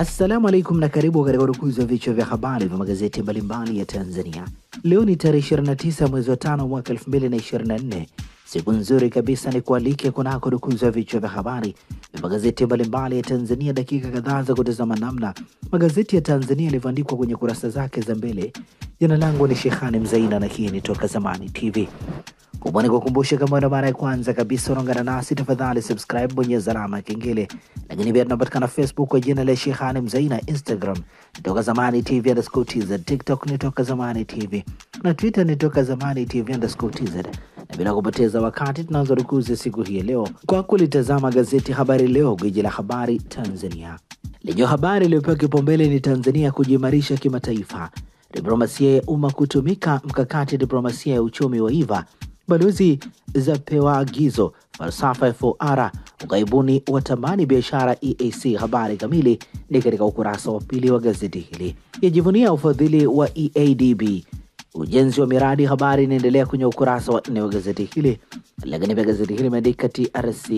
Assalamu alaikum na karibu katika udukuzi wa vichwa vya habari vya magazeti mbalimbali ya Tanzania. Leo ni tarehe 29 mwezi wa tano mwaka 2024. Siku nzuri kabisa ni kualike kunako dukuzi wa vichwa vya habari vya magazeti mbalimbali ya Tanzania, dakika kadhaa za kutazama namna magazeti ya Tanzania yalivyoandikwa kwenye kurasa zake za mbele. Jina langu ni Shehani Mzaina na hii ni Toka Zamani TV. Kubwa ni kukumbusha, kama ndo mara ya kwanza kabisa unaungana nasi, tafadhali subscribe, bonyeza alama ya kengele. Lakini pia tunapatikana Facebook kwa jina la Shehani Mzaina, Instagram. Ni Toka Zamani TV underscore tz, TikTok ni Toka Zamani TV na Twitter ni Toka Zamani TV underscore tz. Na bila kupoteza wakati, tunaanza rukuzi siku hii leo kwa kulitazama gazeti Habari Leo, gwiji la habari Tanzania. Lenye habari iliyopewa kipaumbele ni Tanzania kujiimarisha kimataifa, diplomasia ya umma kutumika, mkakati diplomasia ya uchumi wa iva balozi zapewa agizo, falsafa ya 4R, ughaibuni wa tamani biashara EAC. Habari kamili ni katika ukurasa wa pili wa gazeti hili. Yajivunia ufadhili wa EADB, ujenzi wa miradi. Habari inaendelea kwenye ukurasa wa nne wa gazeti hili. Lakini pia gazeti hili imeandika TRC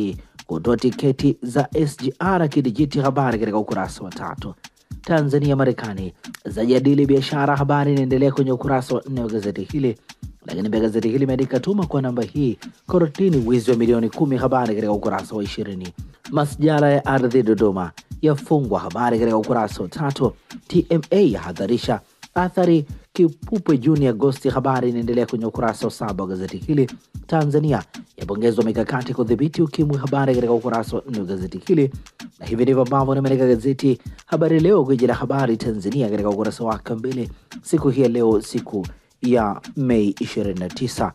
kutoa tiketi za SGR kidijiti. Habari katika ukurasa wa tatu. Tanzania Marekani zajadili biashara. Habari inaendelea kwenye ukurasa wa nne wa gazeti hili lakini pia gazeti hili imeandika tuma kwa namba hii korotini, wizi wa milioni kumi. Habari katika ukurasa wa ishirini. Masjala ya ardhi Dodoma yafungwa. Habari katika ukurasa wa tatu. TMA yahadharisha athari kipupwe Juni Agosti. Habari inaendelea kwenye ukurasa wa saba wa gazeti hili. Tanzania yapongezwa mikakati kudhibiti ukimwi. Habari katika ukurasa wa nne wa gazeti hili, na hivi ndivyo ambavyo nimeandika gazeti Habari Leo, gwiji la habari Tanzania, katika ukurasa wake mbele siku hii ya leo, siku ya Mei 29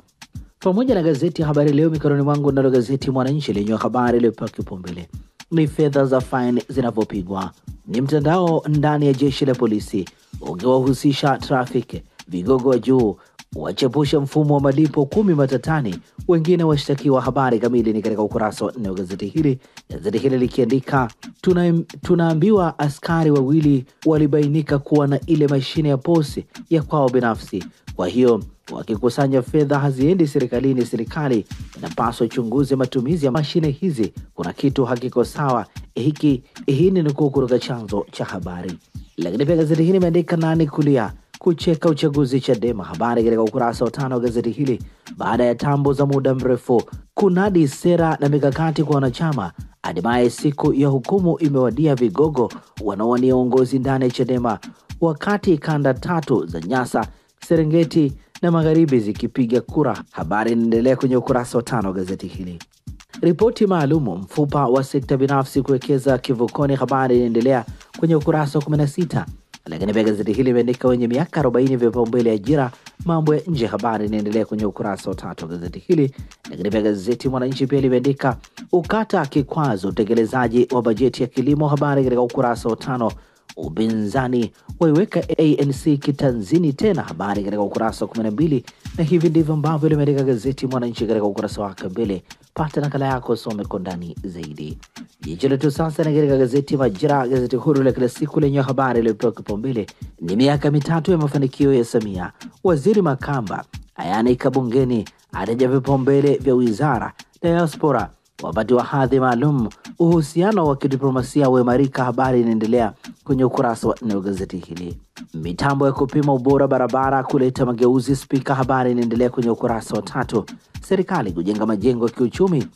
pamoja na gazeti ya Habari Leo mikononi mwangu. Nalo gazeti Mwananchi lenye habari iliyopewa kipaumbele ni fedha za faini zinavyopigwa, ni mtandao ndani ya jeshi la polisi ukiwahusisha trafiki, vigogo wa juu wachepusha mfumo wa malipo kumi matatani, wengine washtakiwa. Habari kamili ni katika ukurasa wa nne wa gazeti hili, gazeti hili likiandika tuna, tunaambiwa askari wawili walibainika kuwa na ile mashine ya posi ya kwao binafsi, kwa hiyo wakikusanya fedha haziendi serikalini. Serikali inapaswa ichunguze matumizi ya mashine hizi, kuna kitu hakiko sawa. Hiki hii ni nukuu kutoka chanzo cha habari. Lakini pia gazeti hili imeandika nani kulia kucheka uchaguzi Chadema. Habari katika ukurasa wa tano wa gazeti hili. Baada ya tambo za muda mrefu kunadi sera na mikakati kwa wanachama, hatimaye siku ya hukumu imewadia. Vigogo wanaowania uongozi ndani ya Chadema, wakati kanda tatu za Nyasa, Serengeti na Magharibi zikipiga kura. Habari inaendelea kwenye ukurasa wa tano wa gazeti hili. Ripoti maalumu mfupa wa sekta binafsi kuwekeza kivukoni. Habari inaendelea kwenye ukurasa wa 16 lakini pia gazeti hili imeandika wenye miaka 40 vipaumbele ajira mambo ya nje. Habari inaendelea kwenye ukurasa wa tatu wa gazeti hili. Lakini pia gazeti Mwananchi pia limeandika ukata kikwazo utekelezaji wa bajeti ya kilimo. Habari katika ukurasa wa tano. Upinzani waiweka ANC kitanzini tena. Habari katika ukurasa wa 12, na hivi ndivyo ambavyo limeandika gazeti Mwananchi katika ukurasa wake mbele. Pata nakala yako, some kwa ndani zaidi. Jicho letu sasa ni katika gazeti Majira, gazeti huru la kila siku lenye habari iliyopewa kipaumbele ni miaka mitatu ya mafanikio ya Samia. Waziri Makamba ayaanika bungeni, ataja vipaumbele vya wizara. na Diaspora wapatiwa hadhi maalum. Uhusiano wa kidiplomasia uimarika. Habari inaendelea kwenye ukurasa wa nne wa gazeti hili. Mitambo ya kupima ubora barabara kuleta mageuzi. Spika, habari inaendelea kwenye ukurasa wa tatu. Serikali kujenga majengo ya kiuchumi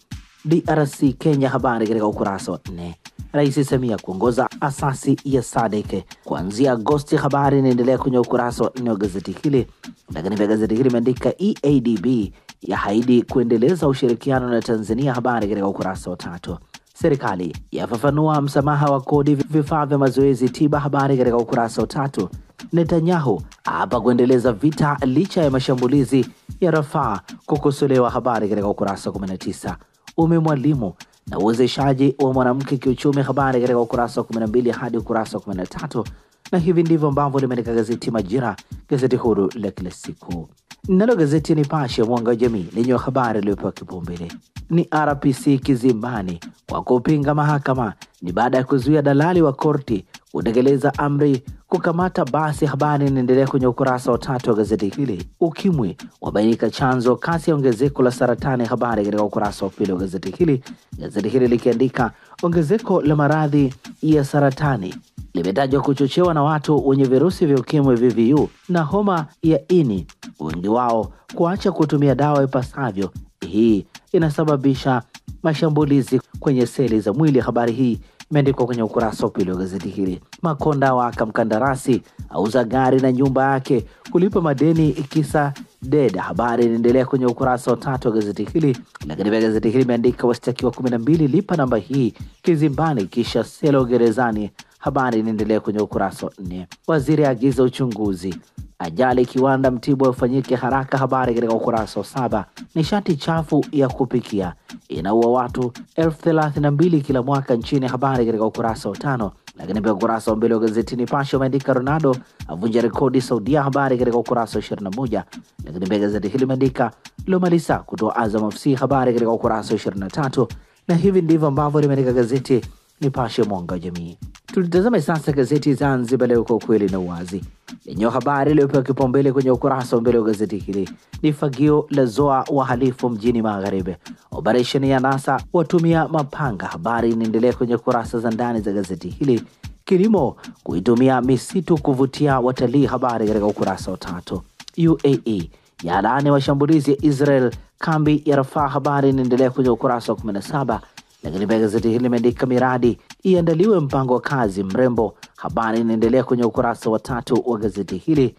DRC Kenya, habari katika ukurasa wa nne. Rais Samia kuongoza asasi ya SADC kuanzia Agosti, habari inaendelea kwenye ukurasa wa nne wa gazeti hili. Lakini pia gazeti hili imeandika EADB ya haidi kuendeleza ushirikiano na Tanzania, habari katika ukurasa wa tatu. Serikali yafafanua msamaha wa kodi vifaa vya mazoezi tiba, habari katika ukurasa wa tatu. Netanyahu hapa kuendeleza vita licha ya mashambulizi ya Rafaa kukosolewa, habari katika ukurasa wa 19. Ume mwalimu na uwezeshaji wa mwanamke kiuchumi, habari katika ukurasa wa 12 hadi ukurasa wa 13. Na hivi ndivyo ambavyo limeandika gazeti Majira, gazeti huru la kila siku. Nalo gazeti Nipashe mwanga wa jamii lenye habari iliyopewa kipaumbele ni RPC kizimbani kwa kupinga mahakama, ni baada ya kuzuia dalali wa korti kutekeleza amri kukamata basi. Habari inaendelea kwenye ukurasa wa tatu wa gazeti hili. Ukimwi wabainika chanzo kasi ya ongezeko la saratani, habari katika ukurasa wa pili wa gazeti hili. Gazeti hili likiandika ongezeko la maradhi ya saratani limetajwa kuchochewa na watu wenye virusi vya ukimwi VVU na homa ya ini, wengi wao kuacha kutumia dawa ipasavyo. Hii inasababisha mashambulizi kwenye seli za mwili. Habari hii imeandikwa kwenye ukurasa wa pili wa gazeti hili. Makonda waka mkandarasi auza gari na nyumba yake kulipa madeni kisa deda. Habari inaendelea kwenye ukurasa wa tatu wa gazeti hili, lakini pia gazeti hili imeandika washtakiwa kumi na mbili lipa namba hii kizimbani kisha selo gerezani. Habari inaendelea kwenye ukurasa wa nne. Waziri aagiza uchunguzi ajali kiwanda Mtibwa ufanyike haraka. Habari katika ukurasa wa saba. Nishati chafu ya kupikia inaua watu elfu thelathini na mbili kila mwaka nchini. Habari katika ukurasa wa tano. Lakini pia ukurasa wa mbele wa gazeti Nipashe umeandika Ronaldo avunja rekodi Saudia. Habari katika ukurasa wa ishirini na moja. Lakini pia gazeti hili imeandika Lomalisa kutoa Azam FC. Habari katika ukurasa wa ishirini na tatu. Na hivi ndivyo ambavyo limeandika gazeti Nipashe mwanga wa jamii. Tulitazame sasa gazeti Zanzibar Leo kwa ukweli na uwazi lenye habari iliyopewa kipaumbele kwenye ukurasa wa mbele wa gazeti hili ni fagio la zoa wahalifu mjini Magharibi, operesheni ya NASA watumia mapanga. Habari inaendelea kwenye kurasa za ndani za gazeti hili. Kilimo kuitumia misitu kuvutia watalii, habari katika ukurasa wa tatu. UAE yalaani washambulizi ya Israel kambi ya Rafaa, habari inaendelea kwenye ukurasa wa 17 lakini pia gazeti hili limeandika miradi iandaliwe mpango wa kazi mrembo. Habari inaendelea kwenye ukurasa wa tatu wa gazeti hili,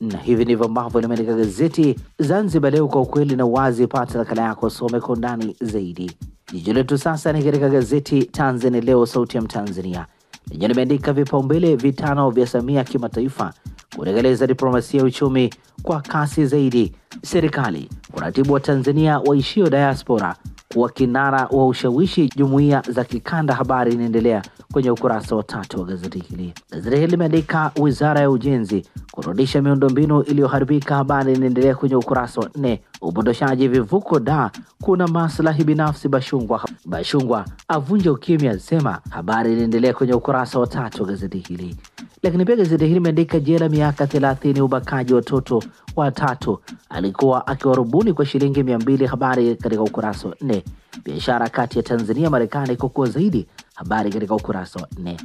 na hivi ndivyo ambavyo limeandika gazeti Zanzibar Leo kwa ukweli na uwazi. Pata nakala yako, some kwa undani zaidi. Jicho letu sasa ni katika gazeti Tanzania Leo, sauti ya Mtanzania lenye limeandika vipaumbele vitano vya Samia kimataifa kutekeleza diplomasia ya uchumi kwa kasi zaidi, serikali uratibu wa Tanzania waishio diaspora kuwa kinara wa ushawishi jumuiya za kikanda. Habari inaendelea kwenye ukurasa wa tatu wa gazeti hili. Gazeti hili limeandika wizara ya ujenzi kurudisha miundombinu iliyoharibika. Habari inaendelea kwenye ukurasa wa nne. Upotoshaji vivuko da kuna maslahi binafsi Bashungwa. Bashungwa avunja ukimya sema. Habari inaendelea kwenye ukurasa wa tatu wa gazeti hili. Lakini pia gazeti hili limeandika jela miaka thelathini, ubakaji watoto watatu, alikuwa akiwarubuni kwa shilingi mia mbili. Habari katika ukurasa wa nne. Biashara kati ya Tanzania Marekani kukua zaidi, habari katika ukurasa wa nne.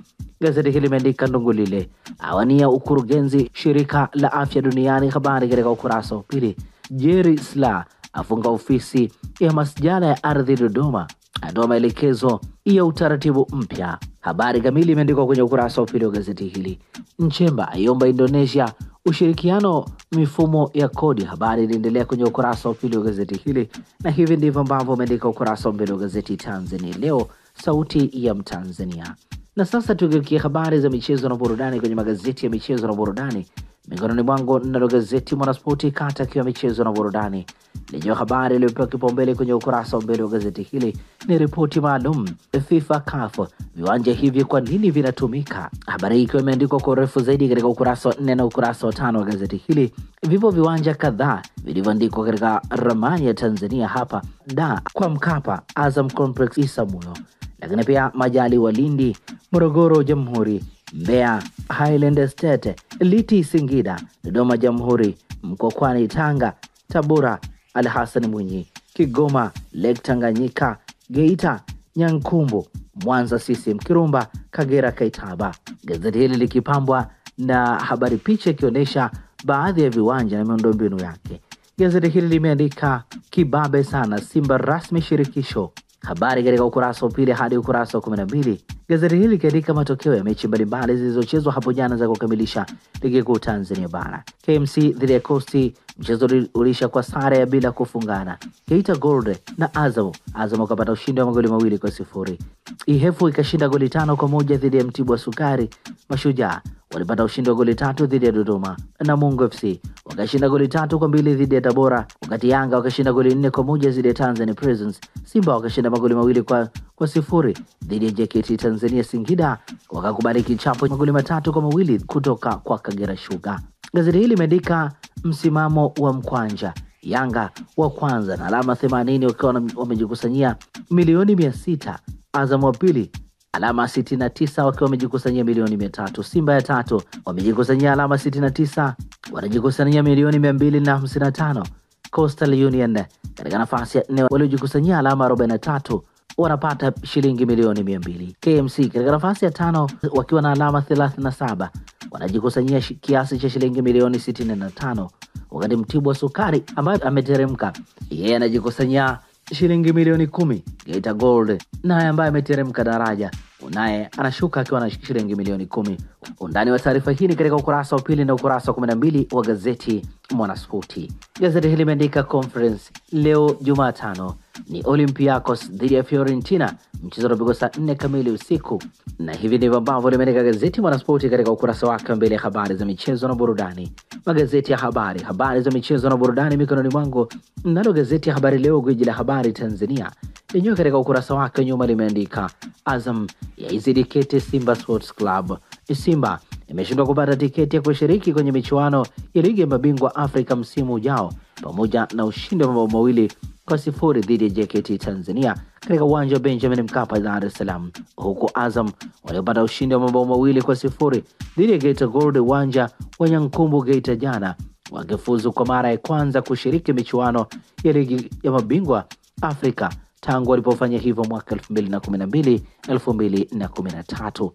Gazeti hili limeandika Ndungulile awania ukurugenzi shirika la afya duniani, habari katika ukurasa wa pili. Jerry Sla afunga ofisi ya masjala ya ardhi Dodoma, atoa maelekezo ya utaratibu mpya. Habari kamili imeandikwa kwenye ukurasa wa pili wa gazeti hili. Nchemba aiomba Indonesia ushirikiano mifumo ya kodi. Habari iliendelea kwenye ukurasa wa pili wa gazeti hili, na hivi ndivyo ambavyo umeandika ukurasa wa mbele wa gazeti Tanzania Leo, sauti ya Mtanzania. Na sasa tugeukie habari za michezo na burudani kwenye magazeti ya michezo na burudani. Mikononi mwangu nalo gazeti Mwanaspoti kata akiwa michezo na burudani lenye habari iliyopewa kipaumbele kwenye ukurasa wa mbele wa gazeti hili ni ripoti maalum FIFA CAF, viwanja hivi kwa nini vinatumika? Habari hii ikiwa imeandikwa kwa urefu zaidi katika ukurasa wa nne na ukurasa wa tano wa gazeti hili. Vipo viwanja kadhaa vilivyoandikwa katika ramani ya Tanzania hapa da kwa Mkapa, Azam Complex Isamuyo, lakini pia Majali wa Lindi, Morogoro Jamhuri, Mbeya Highland Estate, Liti Singida, Dodoma Jamhuri, Mkokwani Tanga, Tabora Al Hassan Mwinyi, Kigoma Lake Tanganyika, Geita Nyankumbu, Mwanza CCM Kirumba, Kagera Kaitaba. Gazeti hili likipambwa na habari picha ikionyesha baadhi ya viwanja na miundombinu yake. Gazeti hili limeandika kibabe sana, Simba rasmi shirikisho habari katika ukurasa wa pili hadi ukurasa wa kumi na mbili. Gazeti hili likiandika matokeo ya mechi mbalimbali zilizochezwa hapo jana za kukamilisha ligi kuu Tanzania Bara. KMC dhidi ya Coast, mchezo uliisha kwa sare ya bila kufungana. Geita Gold na Azam, Azam akapata ushindi wa magoli mawili kwa sifuri. Ihefu ikashinda goli tano kwa moja dhidi ya Mtibwa Sukari. Mashujaa walipata ushindi wa goli tatu dhidi ya Dodoma. Namungo FC wakashinda goli tatu kwa mbili dhidi ya Tabora, wakati Yanga wakashinda goli nne kwa moja dhidi ya Tanzania Prisons. Simba wakashinda magoli mawili kwa, kwa sifuri dhidi ya JKT Tanzania. Singida wakakubali kichapo magoli matatu kwa mawili kutoka kwa Kagera Sugar. Gazeti hili limeandika msimamo wa mkwanja Yanga wa kwanza na alama 80 wakiwa wamejikusanyia milioni mia sita. Azam wa pili alama 69 wakiwa wamejikusanyia milioni mia tatu. Simba ya tatu wamejikusanyia alama 69 wanajikusanyia milioni mia mbili na hamsini na tano. Coastal Union katika nafasi ya nne waliojikusanyia alama 43 wanapata shilingi milioni mia mbili. KMC katika nafasi ya tano wakiwa na alama 37 wanajikusanyia kiasi cha shilingi milioni 65, wakati Mtibwa Sukari ambaye ameteremka yeye anajikusanyia shilingi milioni kumi. Geita Gold naye ambaye ameteremka daraja naye anashuka akiwa na shilingi milioni kumi. Undani wa taarifa hii ni katika ukurasa wa pili na ukurasa wa 12 wa gazeti Mwanaspoti. Gazeti hili limeandika conference leo Jumatano ni Olympiacos dhidi ya Fiorentina, mchezo unapigwa saa nne kamili usiku, na hivi ndivyo ambavyo limeandika gazeti Mwanaspoti katika ukurasa wake wa mbele ya habari za michezo na burudani. Magazeti ya habari, habari za michezo na burudani mikononi mwangu. Nalo gazeti ya Habari Leo, gwiji la habari Tanzania, lenyewe katika ukurasa wake wa nyuma limeandika Azam yaizidi kete Simba Sports Club. Simba imeshindwa kupata tiketi ya kushiriki kwenye michuano ya ligi ya mabingwa Afrika msimu ujao, pamoja na ushindi wa mabao mawili kwa sifuri dhidi ya JKT Tanzania katika uwanja wa Benjamin Mkapa, Dar es Salaam, huku Azam waliopata ushindi wa mabao mawili kwa sifuri dhidi ya Geita Gold uwanja wa Nyankumbu Geita jana, wakifuzu kwa mara ya kwanza kushiriki michuano ya ligi ya mabingwa Afrika tangu walipofanya hivyo mwaka 2012 2013.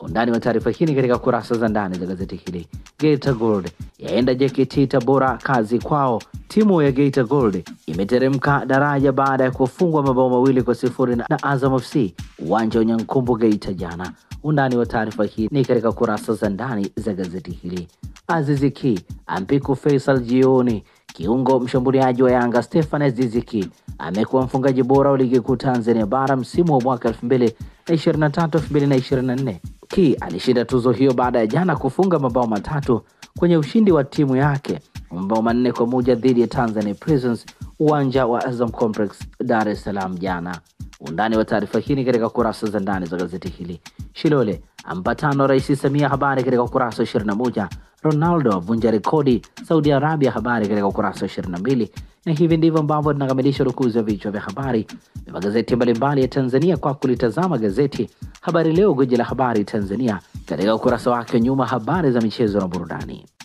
Undani wa taarifa hii ni katika kurasa za ndani za gazeti hili. Geita Gold yaenda JKT Tabora kazi kwao. Timu ya Geita Gold imeteremka daraja baada ya kufungwa mabao mawili kwa sifuri na Azam FC uwanja wa Nyankumbu Geita jana. Undani wa taarifa hii ni katika kurasa za ndani za gazeti hili. Azizi ampiku Faisal jioni. Kiungo mshambuliaji wa Yanga Stefan Azizi amekuwa mfungaji bora wa ligi kuu Tanzania bara msimu wa mwaka 2023 2024. Ki alishinda tuzo hiyo baada ya jana kufunga mabao matatu kwenye ushindi wa timu yake mabao manne kwa moja dhidi ya Tanzania Prisons uwanja wa Azam Complex Dar es Salaam jana. Undani wa taarifa hii ni katika kurasa za ndani za gazeti hili. Shilole ambatano Rais Samia, habari katika ukurasa wa 21. Ronaldo avunja rekodi Saudi Arabia, habari katika ukurasa wa 22. Na hivi ndivyo ambavyo tunakamilisha rukuzi wa vichwa vya habari vya magazeti mbalimbali ya Tanzania kwa kulitazama gazeti Habari Leo, gwiji la habari Tanzania, katika ukurasa wake wa nyuma, habari za michezo na burudani.